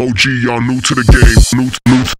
OG, y'all new to the game. New, new,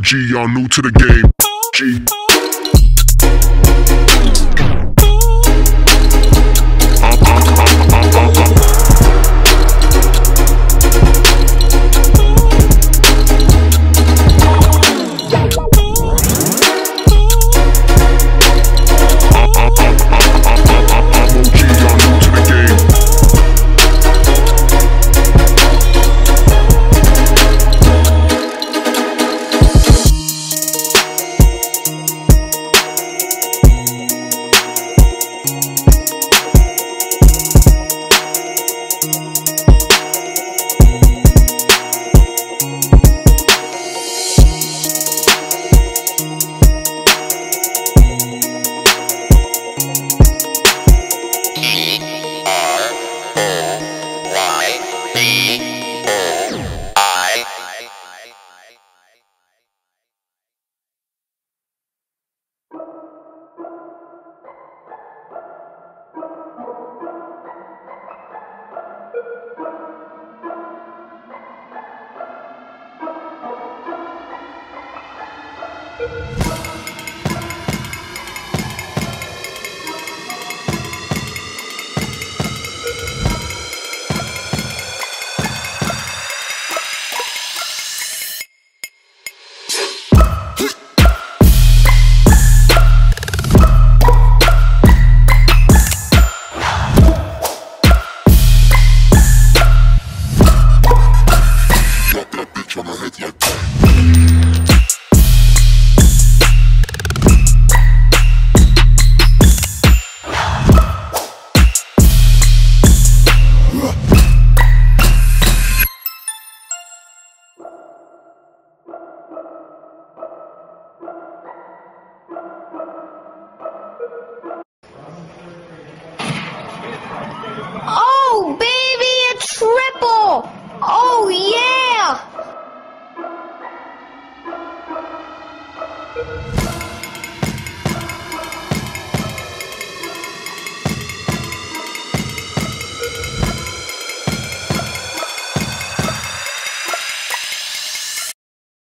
OG, y'all new to the game. G.